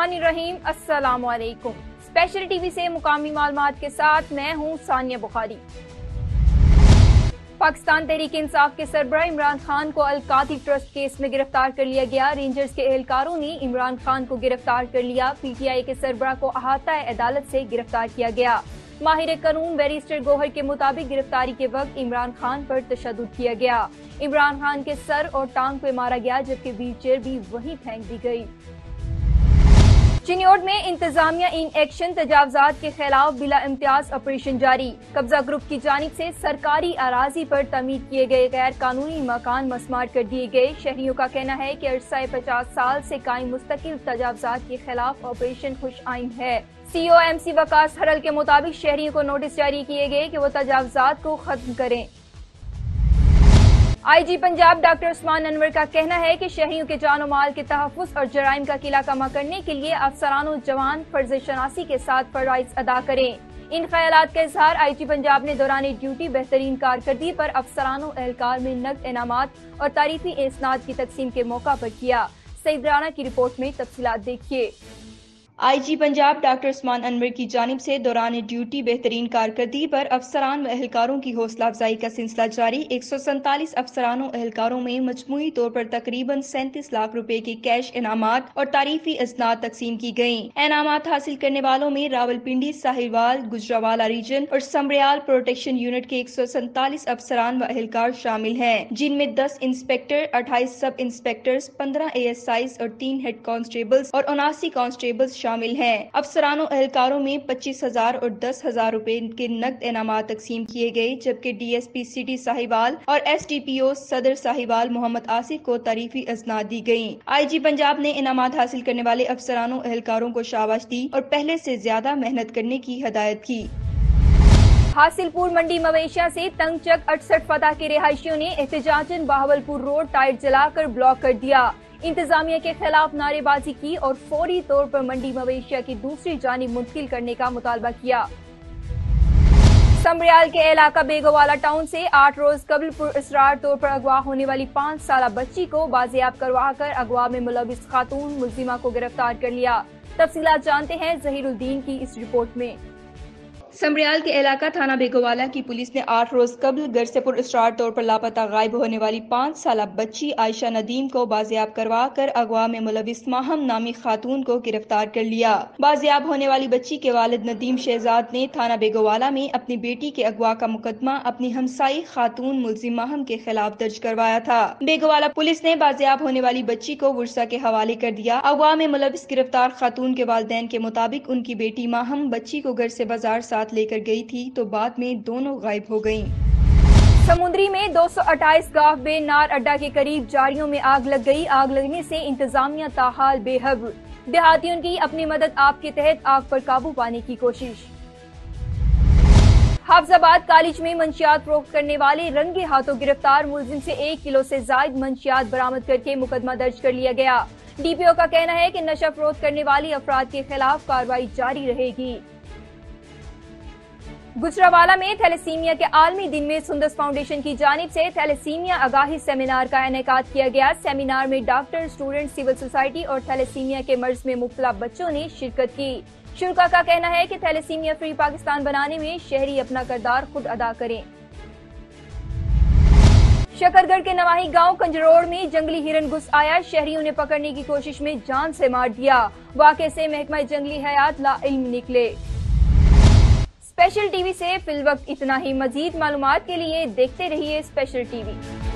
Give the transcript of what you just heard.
रहीम अस्सलाम वालेकुम special TV से मुकामी मालूमात के साथ मैं हूँ सानिया बुखारी। पाकिस्तान तहरीक इंसाफ के सरबरा इमरान खान को अलकाती ट्रस्ट केस में गिरफ़्तार कर लिया गया। रेंजर्स के एहलकारों ने इमरान खान को गिरफ़्तार कर लिया। पीटीआई के सरबरा को अहाता अदालत से गिरफ़्तार किया गया। माहिर कानून बैरिस्टर गोहर के मुताबिक गिरफ्तारी के वक्त इमरान खान पर तशद किया गया। इमरान खान के सर और टांग पे मारा गया, जबकि व्हील चेयर भी वहीं फेंक दी गई। चिन्योड में इंतजामिया इन एक्शन तजावजात के खिलाफ बिला इम्तियाज़ ऑपरेशन जारी। कब्जा ग्रुप की जानब से सरकारी अराजी पर तमीर किए गए गैर कानूनी मकान मसमार कर दिए गए। शहरियों का कहना है कि अरसा पचास साल से कायम मुस्तकिल तजावजात के खिलाफ ऑपरेशन खुश आइन है। सी ओ एम सी वकास हरल के मुताबिक शहरियों को नोटिस जारी किए गए कि वो तजावजात को खत्म करें। आईजी पंजाब डॉक्टर उस्मान अनवर का कहना है कि शहरियों के जान माल के तहफ़ और जराइम का किला कमा करने के लिए अफसरान जवान फ़र्ज़ शनासी के साथ फराइज अदा करें। इन ख्याल का इजहार आई जी पंजाब ने दौरान ड्यूटी बेहतरीन कारकर्दी पर अफसरान एहलकार में नकद इनाम और तारीफी इसनाद की तकसीम के मौका पर किया। सईद राना की रिपोर्ट में तफसीत देखिए। आईजी पंजाब डॉक्टर उस्मान अनवर की जानब से दौरान ड्यूटी बेहतरीन कारकर्दगी पर अफसरान व एहलकारों की हौसला अफजाई का सिलसिला जारी। एक सौ सैंतालीस अफसरानों एहलकारों में मजमू तौर पर तकरीबन सैंतीस लाख रुपए के कैश इनाम और तारीफी असनाद तकसीम की गई इनाम हासिल करने वालों में रावलपिंडी साहिवाल गुजरावाला रीजन और समरियाल प्रोटेक्शन यूनिट के एक सौ सैंतालीस अफसरान व एहलकार शामिल है, जिनमें दस इंस्पेक्टर, अट्ठाईस सब इंस्पेक्टर पंद्रह ए एस आई और तीन हेड कांस्टेबल्स और उनासी कांस्टेबल्स शामिल हैं। अफसरानों एहलकारों में पच्चीस हज़ार और दस हज़ार रूपए के नकद इनाम तकसीम किए गए, जबकि D S P city Sahiwal और एस टी पी ओ सदर साहिवाल मोहम्मद आसिफ को तारीफी असनाद दी गई आई जी पंजाब ने इनाम हासिल करने वाले अफसरानों एहलकारों को शाबाश दी और पहले ऐसी ज़्यादा मेहनत करने की हदायत की। हासिलपुर, मंडी, मवेशिया से तंगचक अड़सठ फतह के रिहायशियों ने एहतजाजन बहावलपुर रोड टायर जलाकर ब्लॉक कर दिया। इंतजामिया के खिलाफ नारेबाजी की और फौरी तौर पर मंडी मवेशिया की दूसरी जानी मुंतकिल करने का मुतालबा किया। समरियाल के इलाका बेगोवाला टाउन से आठ रोज कबल इसरार तौर पर अगवा होने वाली पाँच साल बच्ची को बाजियाब करवा कर अगवा में मुलविस खातून मुलजिमा को गिरफ़्तार कर लिया। तफसीत जानते हैं जहीरुद्दीन की इस रिपोर्ट में। समरियाल के इलाका थाना बेगोवाला की पुलिस ने आठ रोज कबल घर से पुरस्टार तौर पर लापता गायब होने वाली पाँच साल बच्ची आयशा नदीम को बाजियाब करवा कर अगवा में मुलविस माहम नामी खातून को गिरफ़्तार कर लिया। बाजियाब होने वाली बच्ची के वालिद नदीम शहजाद ने थाना बेगोवाला में अपनी बेटी के अगवा का मुकदमा अपनी हमसाई खातून मुलजिम माहम के खिलाफ दर्ज करवाया था। बेगोवाला पुलिस ने बाजियाब होने वाली बच्ची को वर्षा के हवाले कर दिया। अगवा में मुलविस गिरफ़्तार खातून के वालदेन के मुताबिक उनकी बेटी माहम बच्ची को घर ऐसी बाज़ार साथ लेकर गई थी तो बाद में दोनों गायब हो गई समुद्री में 228 गाँव बे नार अड्डा के करीब जारियों में आग लग गई। आग लगने से इंतजामिया ताहाल बेहब देहातियों की अपनी मदद आप के तहत आग पर काबू पाने की कोशिश। हाफजाबाद कॉलेज में मंशियात फरोख्त करने वाले रंगे हाथों गिरफ़्तार। मुलजिम से एक किलो से जायद मंशियात बरामद करके मुकदमा दर्ज कर लिया गया। डीपीओ का कहना है कि नशा फरोख्त करने वाली अफराद के खिलाफ कार्रवाई जारी रहेगी। गुजरावाला में थैलेसीमिया के आलमी दिन में सुंदस फाउंडेशन की जानब से थैलेसीमिया आगाही सेमिनार का इनका किया गया। सेमिनार में डॉक्टर, स्टूडेंट, सिविल सोसाइटी और थैलेसीमिया के मर्ज में मुबला बच्चों ने शिरकत की। शुरा का कहना है कि थैलेसीमिया फ्री पाकिस्तान बनाने में शहरी अपना करदार खुद अदा करें। शकरगढ़ के नवाही गाँव कंजरोड़ में जंगली हिरन घुस आया। शहरियों ने पकड़ने की कोशिश में जान से मार दिया। वाक़े से महकमा जंगली हयात ला इल्म निकले। स्पेशल टीवी से फिल वक्त इतना ही। मजीद मालूम के लिए देखते रहिए स्पेशल टीवी।